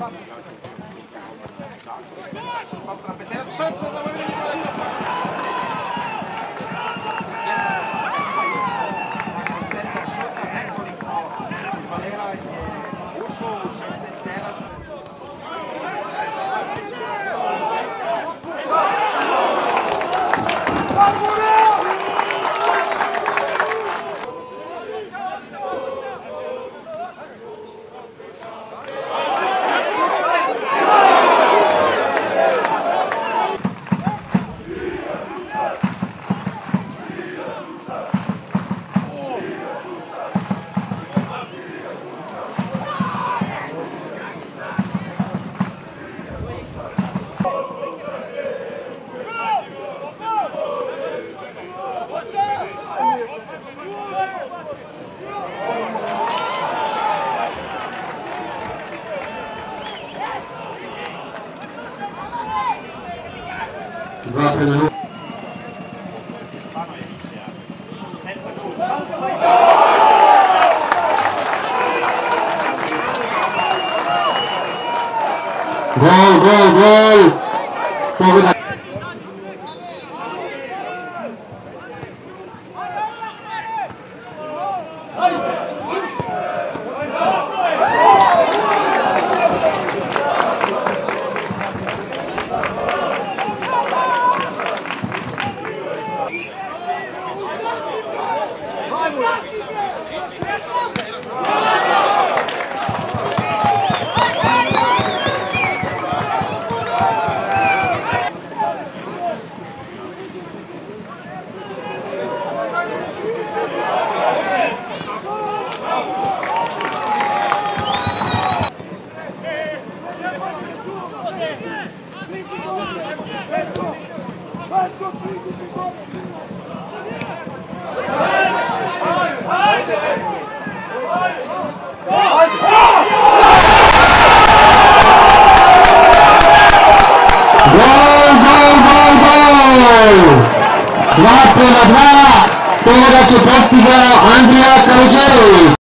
Sotto, sotto, sotto, sotto, sotto, sotto, sotto, sotto, sotto, sotto, 그 앞에는 골, 골, 골. 골. Prema nula. Centar šut. Gol, gol, gol! Pobjeda. Gol, Dwa wprowadzała, to mogę tu prosty dla Andrija Karuczeru.